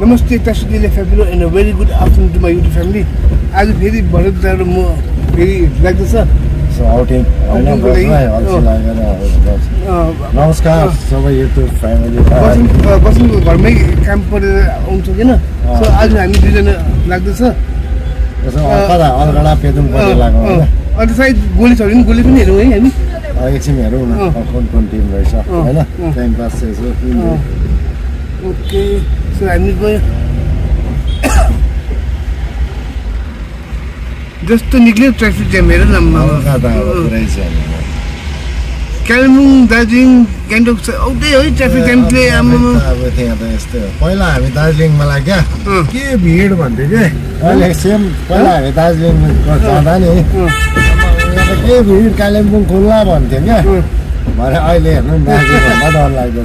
नमस्ते टासुदिले family and a very good afternoon to my YouTube family आज फेरि भरत दाएर म फेरि लाग्दैछ नमस्कार सबै युट्युब फ्यामिली बसन्तको घरमै काम परेर आउँछ किन सो आज हामी दुईजना लाग्दैछ अन्त सायद गोली छ भने गोली पनि हेरौँ है हामी एकछिन हेरौँ न कुन कुन टिम रहेछ होइन। टाइम पास चाहिँ ओके सो हामी गयो जस्तो निक्ल्यो ट्राफिक जाम हेर न। कालिम्पोङ दार्जिलिङ गान्तोक औटै है ट्राफिक जामले आमामा अब त्यहाँ त यस्तै हो पहिला हामी दार्जिलिङमा लाग्यो। के भिड भन्थ्यो कि अहिले सेम पहिला हामी दार्जिलिङ जाँदा नि। त के भिड कालिम्पोङ खुल्ला भन्थ्यो क्या? अँ। भरे अहिले हेर्नु नि दार्जिलिङभन्दा डर लाग्दो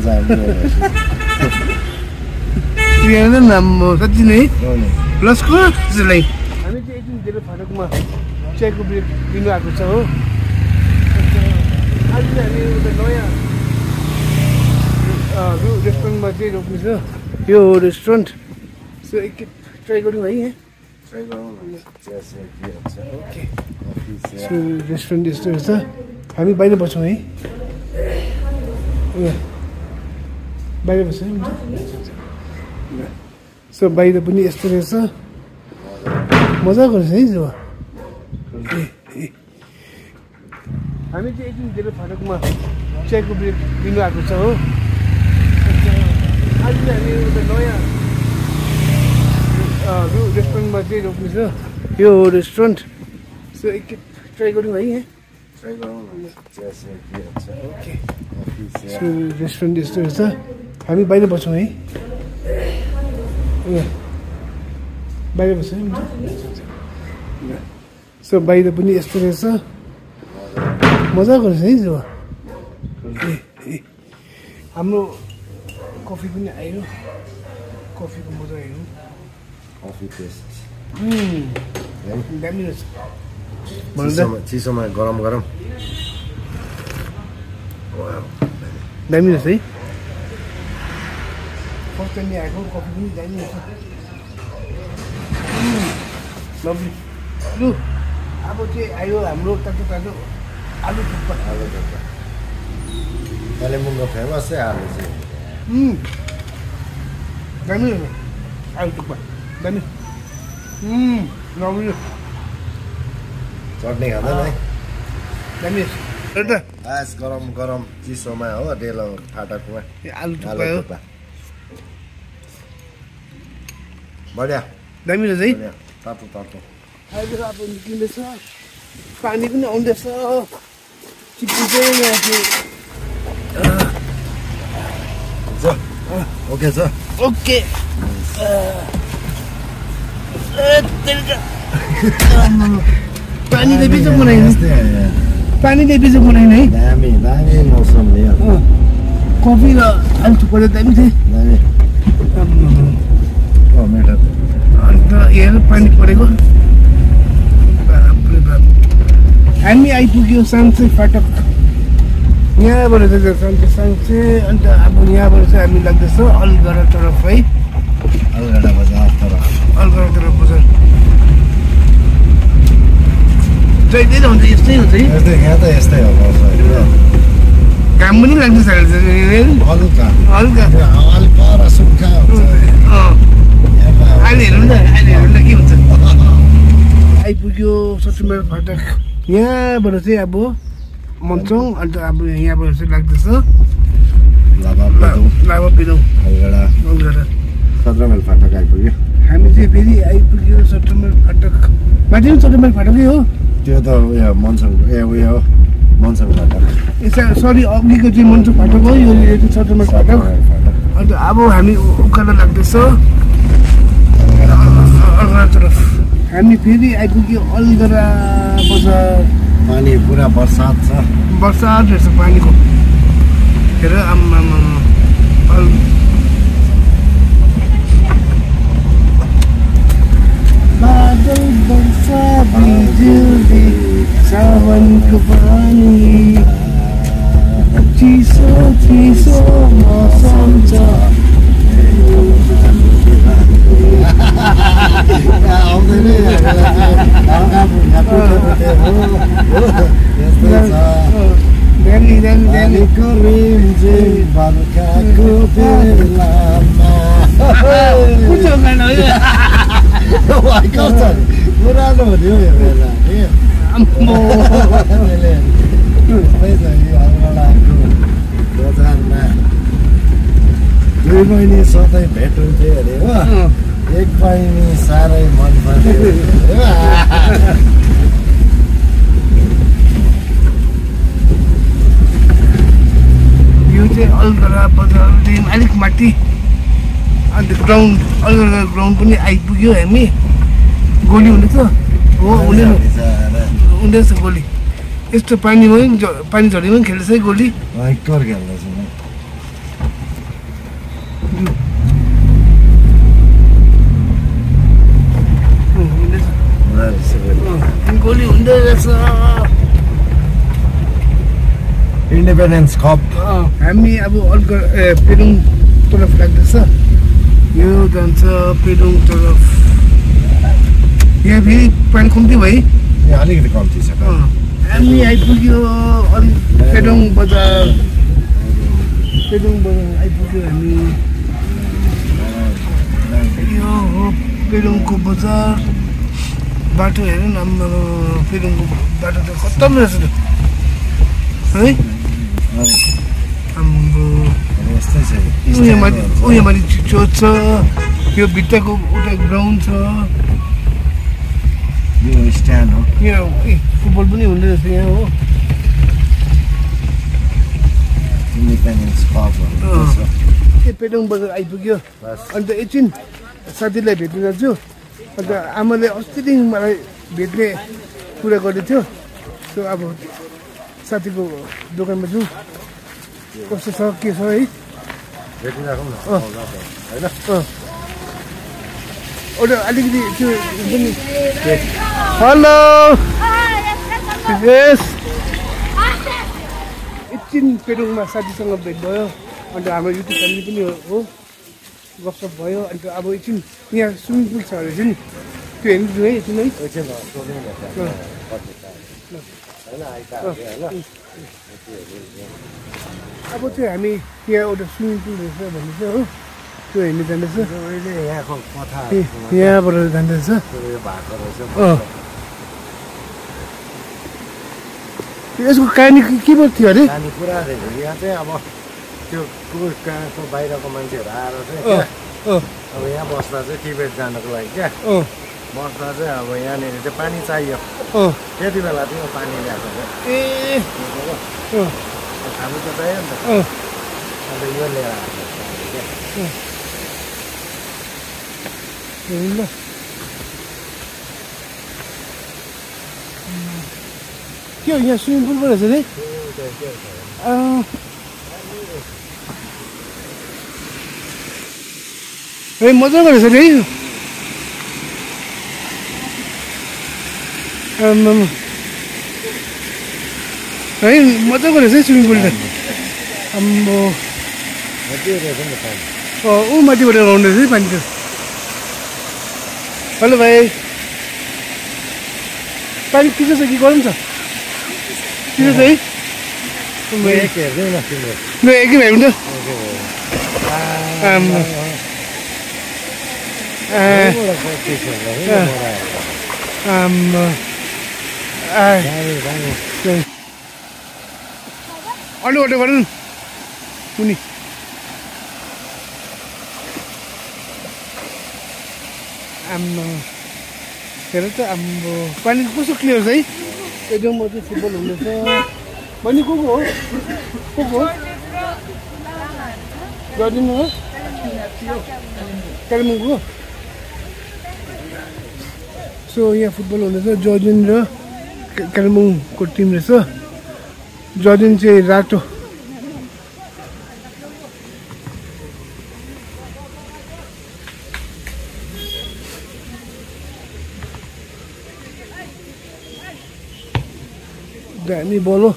छ हामीलाई। त्यो हेर्न न। म साँच्ची नै। प्लसको त्यसलाई हामी चाहिँ एकदिन धेरै फाटकमा चियाको ब्रेक लिनु आएको छ हो। अन्त आज चाहिँ हामी एउटा नयाँ अँ, यो रेस्टुरेन्टमा चाहिँ रोक्नु छ। यो हो रेस्टुरेन्ट। सो एकखेप ट्राई गरौँ है यहाँ। रेस्टुरेन्ट यस्तो रहेछ हामी बाहिर बस्छौँ है। बाहिर बस्छौँ है। हुन्छ सो बाहिर पनि यस्तो रहेछ। मजाको रहेछ है जो। हामी चाहिँ एकदिन धेरै फाटकमा चियाको ब्रेक लिनु आएको छ हो। अन्त आज चाहिँ हामी एउटा नयाँ अँ, यो रेस्टुरेन्टमा चाहिँ रोक्नु छ। यो हो रेस्टुरेन्ट? सो एकखेप ट्राई गरौँ है। यहाँ रेस्टुरेन्ट यस्तो रहेछ। हामी बाहिर बस्छौँ है। बाहिर बस्छौँ है हुन्छ सो बाहिर पनि यस्तो रहेछ मजाको रहेछ है जो ए। हाम्रो कफी पनि आयो। कफीको मजा हेरौँ कफी टेस्ट। दामी रहेछ। चिसोमा गरम गरम दामी रहेछ है। फर्स्ट टाइम आएको कफी पनि दामी रहेछ लभली लु अब चाहिँ आयो हाम्रो तातो तातो आलु थुक्पा आलु थुक्पा कालिम्पोङको फेमस चाहिँ आलु चाहिँ दामी आलु थुक्पा दामी लभली चटनी खाँदैन है दामी त गरम गरम चिसोमा हो डेलो फाटकमा आलु थुक्पा बढिया दामी रहेछ है तातो तातो अहिले अब निक्लिँदैछ पानी पनि आउँदैछ माथि छ ओके छ ओके पानीले बिजो बनाइन। पानीले बिजो बनाइन है दामी दामी मौसम नि यो। अँ, कफी र आलु थुक्पा दामी थिएँ दामी हेर पानी परेको बापरे बाप हामी आइपुग्यो साङ्से फाटक यहाँबाट चाहिँ साङ्से साङ्से अन्त अब यहाँबाट चाहिँ हामी लाग्दैछ अलगढा तरफ है अलगढा बजार तर अलगढा तरफ बजार जहिले त हुन्छ यस्तै हुन्छ है यस्तै यहाँ त यस्तै हो मौसम घाम पनि लाग्दैछ अहिले हल्का हल्का हल्का र सुक्खा हुन्छ अँ यहाँ त अब- अहिले हेरौँ न अहिले हेरौँ न के हुन्छ? आइपुग्यो सत्रमाइल फाटक। यहाँबाट चाहिँ अब मन्छौँ अन्त अब यहाँबाट चाहिँ लाग्दैछ। लाभा पेदोङ, लाभा पिदौँ। अलगढा अलगढा सत्र माइल फाटक आइपुग्यो। हामी चाहिँ फेरि आइपुग्यो सत्रमाइल फाटक। माथि पनि सत्रमाइल फाटकै हो। त्यो त उयो मनसङ ए उयो हो मनसङ फाटक। यसो सरी अघिको चाहिँ मन्छौँ फाटक हो यो सत्र फाटक। माइल फाटक। अन्त अब हामी उकालो लाग्दैछ। तरफ हामी फेरि आइपुग्यो अलगढा बजार। पानी पुरा बर्सात छ। बर्सात रहेछ पानीको। हेर आम्मा अल सावनको पानी। चिसो चिसो मौसम छ। आउँदैन पुरानो हो नि हौ यो बेला यस्तै बजारमा दुई महिने सधैँ भेट हुन्थ्यो अरे हो एक बहिनी साह्रै मन पर्थ्यो यो चाहिँ अलगढा बजारदेखि अलिक माथि अन्त ग्राउन्ड अलगढा ग्राउन्ड पनि आइपुग्यो हामी। गोली हुँदैछ। हो हुँदैन। हुँदैछ गोली। यस्तो पानीमा पनि पानी झरीमा पनि खेल्दैछ है गोली भयङ्कर खेल्दैछु म अँ, हुँदैछ पुरा रिस उठ्यो। अँ, गोली हुँदै रहेछ इन्डिपेन्डेन्स कप हामी अब अलगढा ए पेदुङ तर्फ लाग्दैछ यो जान्छ पेदुङ तर्फ यहाँ फेरि पानी कम्ती भयो अलिकति कम्ती छ हामी आइपुग्यो अलिक पेदोङ बजार पेदोङ बजार आइपुग्यो हामी यो हो पेदोङको बजार बाटो हेर न पेदोङको बाटो त खत्तम रहेछ त। है? उयो माथि उयो माथि चोच छ यो भित्ताको उता ग्राउन्ड छ। यो स्ट्यान्ड हो। यहाँ ए फुटबल पनि हुँदो रहेछ यहाँ हो। इन्डिपेन्डेन्स ए पेदोङ बजार आइपुग्यो। अन्त एकछिन साथीलाई भेट्न जान्छु। अन्त आमाले अस्तिदेखि मलाई भेट्ने कुरा गर्दै थियो सो अब साथीको दोकानमा जाउँ। कस्तो छ के छ है? एउटा अलिकति त्यो हुन्छ नि हेलो! यस। एकछिन पेदोङमा साथीसँग भेट भयो। अन्त हाम्रो युट्युब फ्यामिली पनि हो हो। गफसप भयो अन्त अब एकछिन यहाँ स्विमिङ पुल छ रहेछ नि। त्यो हेर्नु है एकछिन है। अब चाहिँ हामी यहाँ एउटा स्विमिङ पुल रहेछ भन्दैछ हो। त्यो हेर्नु जाँदैछ। यहाँबाट जाँदैछ। यसको कहानी के पो थियो अरे? रहेछ। यहाँ चाहिँ अब त्यो को कहाँको बाहिरको मान्छेहरू आएर चाहिँ अब यहाँ बस्दा चाहिँ टिबेट जानको लागि क्या। बस्दा चाहिँ अब यहाँनिर चाहिँ पानी चाहियो। त्यति बेला चाहिँ पानी ल्याएको ए। खानु त चाहियो नि त। अन्त यो लिएर आएको क्या के हो यहाँ स्विमिङ पुल पो रहेछ अरे ए मजाको रहेछ नि। है आम्मामा। है मजाको रहेछ है स्विमिङ पुल त आम्बो ऊ माथिबाट आउँदै रहेछ है पानी त हेलो भाइ। पानी चिसो छ कि गरम छ? चिसो छ है। ल एकै भाइ हुन्छ। अन्डो अन्डो गर्नु न मुनि आम्मा हेर त आम्बो पानी कस्तो क्लियर छ है एकदम म चाहिँ फुटबल हुँदैछ बहिनी को को हो को को हो गरिदिनु हो कालिम्पोङको सो यहाँ फुटबल हुँदैछ। जर्जिन र कालिम्पोङको टिम रहेछ। जर्जिन चाहिँ रातो। दामी बोलो।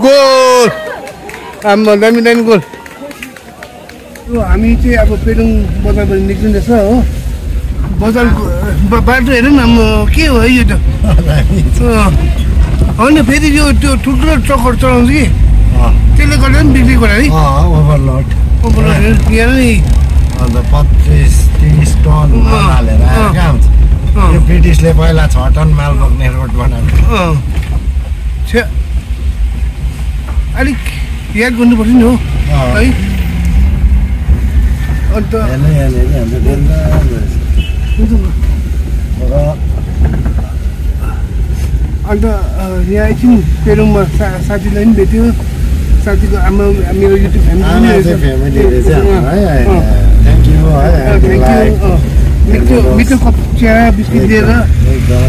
गोल! आम्मा दामी दामी गोल। हामी चाहिँ अब पेदोङ बजारबाट निक्लिँदैछ हो। बजारको बाटो हेर न म के हो है यो त? होइन फेरि यो त्यो ठुल्ठुलो ट्रकहरू चलाउँछ कि? त्यसले गर्दा पनि बिक्री है ओभरलोड ओभरलोड यहाँ नि। अन्त पच्चिस तिस टन माल हालेर। कहाँ हुन्छ? यो ब्रिटिसले पहिला छ टन माल बोक्ने रोड बनाएको अँ। छ्या। अलिक याद गर्नुपर्छ नि हो। है। अन्त र अन्त यहाँ एकछिन पेरुङमा सा साथीलाई पनि भेट्यो। साथीको आमा मेरो युट्युब फ्यामिली मिठो मिठो कप चिया बिस्किट दिएर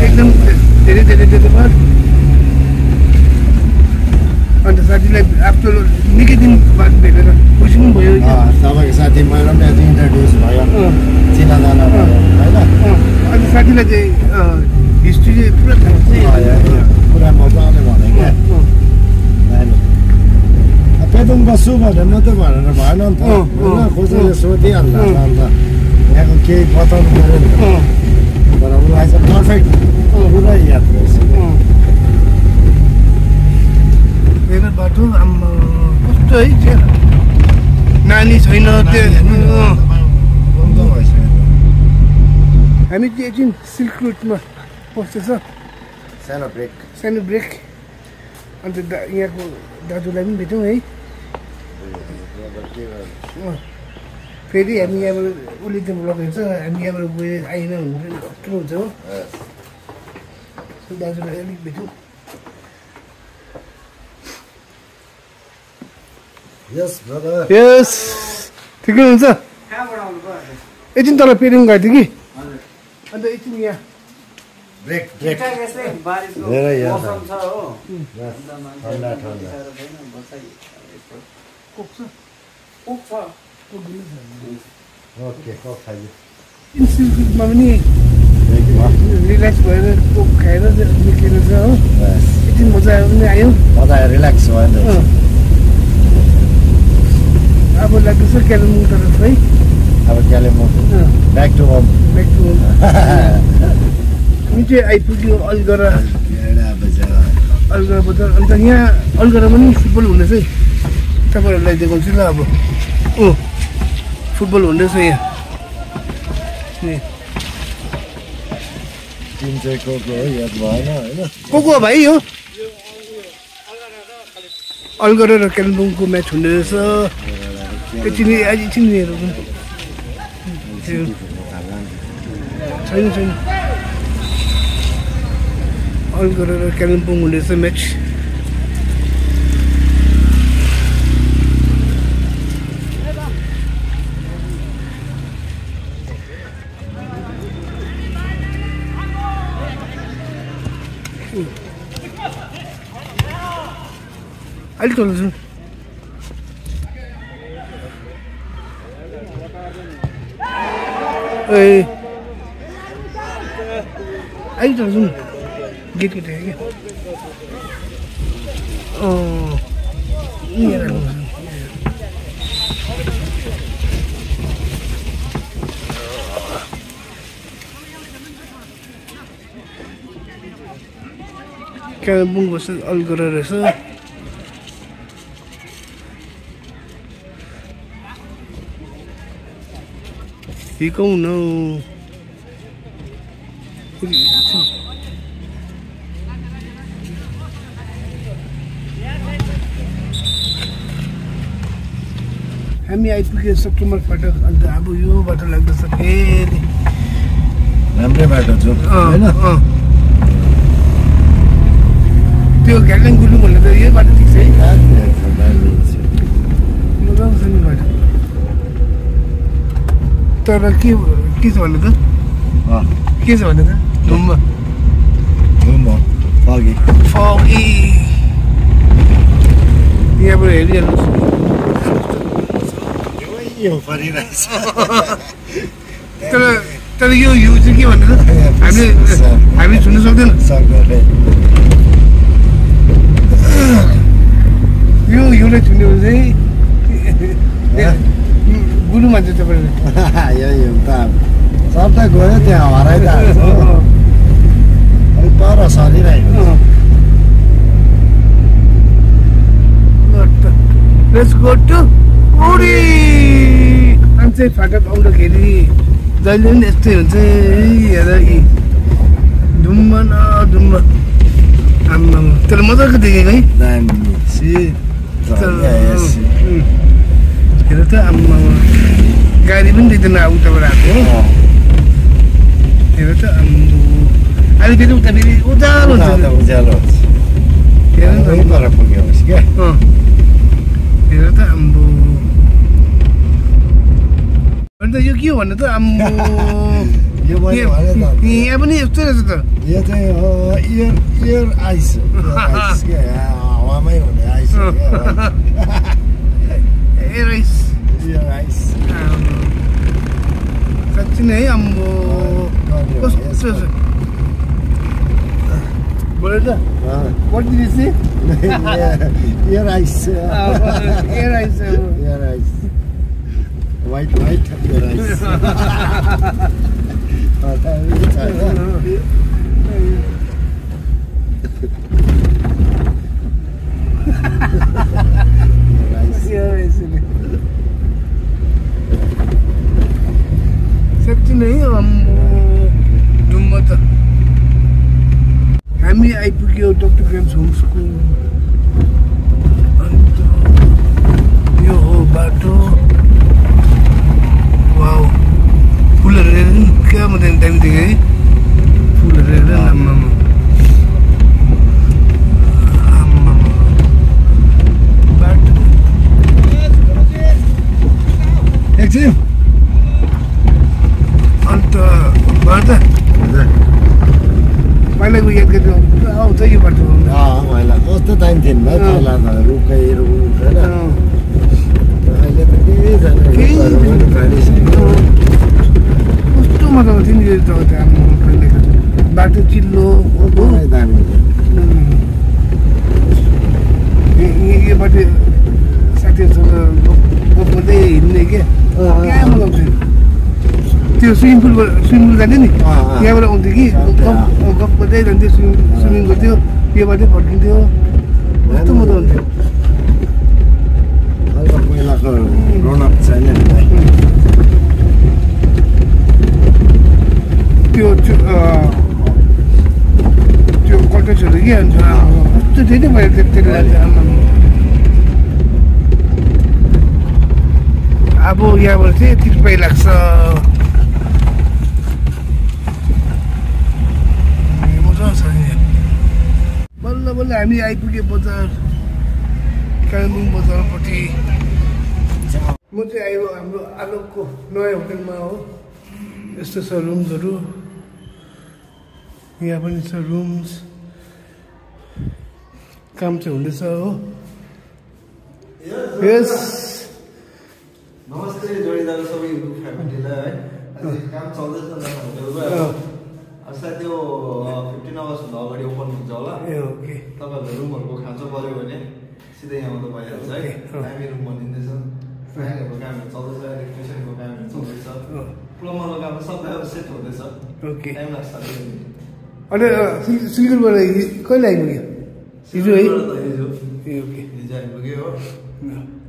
एकदम। धेरै धेरै धन्यवाद। अन्त साथीलाई आफ्नो निकै दिन बाद भेटेर खुसी पनि भयो। तपाईँको साथी मेरो पनि आज इन्ट्रोड्युस भयो। चिनाजाना भयो। होइन अँ। अन्त साथीलाई चाहिँ हिस्ट्री चाहिँ पुरा थाहा छ पुरा मजाले भने क्या पेदोङ बस्छु भनेर मात्रै भनेर भएन नि त होइन कसैले। अन्त यहाँको केही बताउनु पऱ्यो नि तर उसलाई पर्फेक्ट पुरै याद। मेरो बाटो कस्तो नानी छैन त्यो हामी चाहिँ एकछिन सिल्क रुटमा पस्दैछ सानो ब्रेक सानो ब्रेक अन्त दा यहाँको दाजुलाई पनि भेट्यौँ है। फेरि हामी यहाँबाट उसले त्यो लगेको छ हामी यहाँबाट गएर आएन भने पनि अप्ठ्यारो हुन्छ हो दाजुलाई अलिक भेट्यौँ यस ब्रदर यस ठिकै हुन्छ एकछिन तल पेरिङ गएको थियो कि अन्त एकछिन यहाँ ब्रेक ब्रेक धेरै याद मौसम छ हो ठन्डा ठन्डा कोक कोक कोक। ओके कफ खाइदियो रुटमा पनि रिल्याक्स भएर कोक खाएर निक्लिनु छ हो बस एकछिन मजा पनि आयो मजा रिल्याक्स भयो। अब लाग्दैछ कालिम्पोङ तरफ है अब कालिम्पोङ अँ, back to home to home. हामी चाहिँ आइपुग्यो अलगढा अलगढा बजार अन्त यहाँ अलगढामा पनि फुटबल हुँदैछ है तपाईँहरूलाई देखाउँछु ल अब ओ फुटबल हुँदैछ यहाँ टिम चाहिँ को को हो याद भएन होइन को को हो भाइ हो अलगढा र कालिम्पोङको म्याच हुँदो रहेछ एकछिन एकछिन हेरौँ न। त्यो छैन छैन अलगढा र कालिम्पोङ हुँदैछ म्याच अलिक तल जाउँ ए अलिक तल जाउँ गेटको देखेँ क्या अँ यहाँ राख्नु पर्छ। कालिम्पोङ बस्छ अलगढा रहेछ हिकाउ न हामी आइपुग्यो सेप्टेम्बर फाटक अन्त अब यो बाटो लाग्दैछ फेरि राम्रै बाटो छु होइन। त्यो घ्याङ्गाङ गुल्नु भन्ने त यही बाटो ठिक छ है मजाको छ नि बाटो तर के के छ भने त के छ भने त फगी यहाँबाट हेरिहाल्नुहोस् तर तर यो हिउँ चाहिँ के भन्नु त हामीले हामी छुनु सक्दैन यो हिउँलाई छुन्यो भने चाहिँ गुरु मान्छे तपाईँले त सब त गयो त्यहाँ हराइ त हाल्छ अलिक पर सरिरहेको फाटक आउँदाखेरि जहिले पनि यस्तै हुन्छ हेर यी धुम्म न धुम्म आम्मा तर मजाको देखेको है दामी सी तर- एसी उम्. हेर त आम्मा गाडी पनि देख्दैन अब उताबाट आएको हो हेर त आम्मो अहिले फेरि उता फेरि उज्यालो उज्यालो हेर त वहीँ पर पुगेपछि क्या अँ। हेर त आम्बो अन्त यो के हो भन्नु त आम्बो भने यहाँ पनि यस्तै रहेछ त यो चाहिँ एयर एयर आइस एयर हावामै हुने आइस क्या ए राइस एयर आइस साँच्ची नै है आम्बो कस्तो छ बोले त What did you say? Air ice a rice air ice white white air ice साँच्ची नै डुम्ब त हामी आइपुग्यो डक्टर ग्राम्स होम स्कुल अन्त यो हो बाटो वाउ फुलहरू हेरेर नि क्या म त्यहाँदेखि टाइम देखेँ है फुलहरू हेरेर आम्मामा आम्मामा बाटो एकछिन अन्त भएर त पहिलाको याद गर्नु आउँछ यो बाटो पहिला कस्तो टाइम थियो नि भाइ पहिला त रुखै रुख होइन अहिले त केही छैन केही रुखहरू पनि छैन। खालिसक्यो कस्तो मजाको थियो नि यो जग्गा चाहिँ आम्मामा पहिलाको चाहिँ। बाटो चिल्लो हो एकदमै दामी थियो उम्। यो- यो- यो बाटो साथीहरूसँग गफ गफ गर्दै हिँड्ने क्या क्या मजा आउँथ्यो त्यो स्विमिङ पुलबाट स्विमिङ पुल जान्थ्यो नि। त्यहाँबाट आउँथ्यो कि गफ गर्दै जान्थ्यो स्विमिङ स्विमिङ गर्थ्यो यो बाटो फर्किन्थ्यो। कस्तो मजा आउँथ्यो। अहिले पहिलाको रौनक छैन नि। भाइ त्यो त्यो कटेजहरू के हुन्छ कस्तो धेरै भयो त्यो त्यसले लाग्छ आमामा। अब यहाँबाट चाहिँ यति रुपियाँ लाग्छ ए, मजा छ नि यहाँ। बल्ल बल्ल हामी आइपुग्यो बजार कालिम्पोङ बजारपट्टि। म चाहिँ आयो हाम्रो आलोकको नयाँ होटेलमा हो। यस्तो छ रुम्सहरू। यहाँ पनि छ रुम्स। काम चाहिँ हुँदैछ हो। यस। नमस्ते जोडिदार सबै फ्यामिलीलाई है काम चल्दैछ सायद त्यो फिफ्टिन आवर्सभन्दा अगाडि ओपन हुन्छ होला। ए ओके। तपाईँहरूको रुमहरूको खाँचो पऱ्यो भने सिधै यहाँ आउँदा भइहाल्छ है। दामी रुम बनिँदैछ फ्यानहरूको कामहरू चल्दैछ इलेक्ट्रिसियनको कामहरू चल्दैछ। प्लम्बरको काम सबै अब सेट हुँदैछ। ओके। टाइम लाग्छ। अनि सिलगढीबाट कहिले आइपुग्यो? हिजो है? हिजो। ए ओके। हिजो आइपुग्यो हो।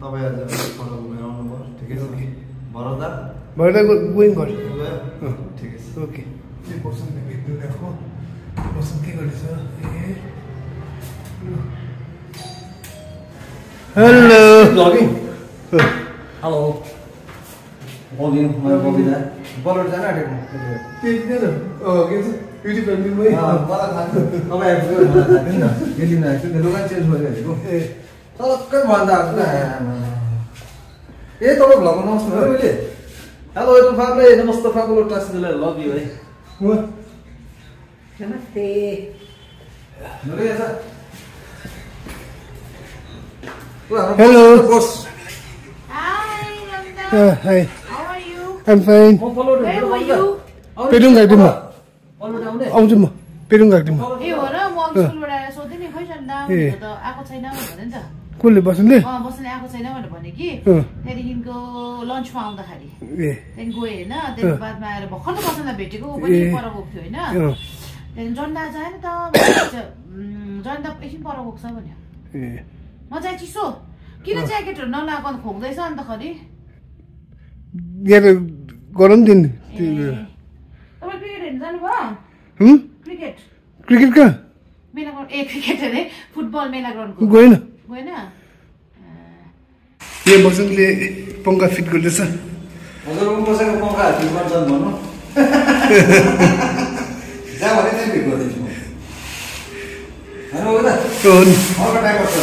तपाईँ आज पल्ट घुमेर आउनुभयो। ठिकै छ। भरत भएर गोइङ अँ। ठिकै छ। ओके। त्यो बसन्तले भेट्नु ल्याएको बसन्त के गर्दैछ ए हेलो नै अँ के Ah, itu. ए. Eh, तपाईँ नमस्ते हो मैले हेलो नमस्ते लभ यु है नमस्ते Ramda. Hi How are you? I'm fine? Pedong घाइदिउँ म आउँछु म हो र म ए। कसले बस्नुले अँ बस्ने आएको छैन भनेर भने कि। त्यहाँदेखिको लन्चमा आउँदाखेरि। त्यहाँदेखि गएँ होइन त्यहाँदेखि बादमा आएर भर्खर त बस्नलाई भेटेको ऊ पनि। पर गएको थियो होइन। त्यहाँदेखि जन्दा आज आएन त भनेपछि चाहिँ, "उम्, जन्दा एकछिन पर गएको छ भन्यो। म चाहिँ चिसो। किन ज्याकेटहरू नलाएको खोक्दैछ अन्तखेरि गरम दिन तपाईँ क्रिकेट हेर्नु जानुभयो? हुँ? क्रिकेट। क्रिकेट कहाँ? मेला ग्राउन्ड ए क्रिकेट अरे फुटबल मेला गएन। गएन यहाँ बसन्तले पङ्खा फिट गर्दैछ हजुर बसेको पङ्खा फिट गर्छन् भन्नु जहाँ भने त्यहीँ फिट गरिदिन्छु हो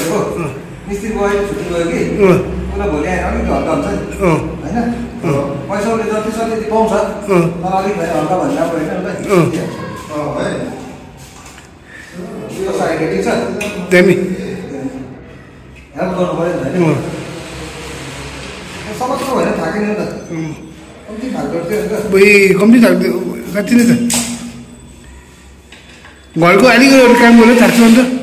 हो मिस्त्री गयो छुट्टी गयो कि अँ, उसलाई भोलि आएर अलिकति हल्का हुन्छ नि अँ, होइन पैसा उसले जति छ त्यति पाउँछ अँ। तर अलिक भए हल्का भन्दा अब होइन अँ। उसलाई यो साइड ठिक छ त्यहाँ नि हेल्प गर्नु पऱ्यो नि होइन समस्या भएर थाकेन नि त। अँ। कम्ती थाक्दो थियो नि त। बुइ कम्ती थाक्थ्यो साँच्ची नै त। घरको अलिकति काम गरेर थाक्छ अन्त।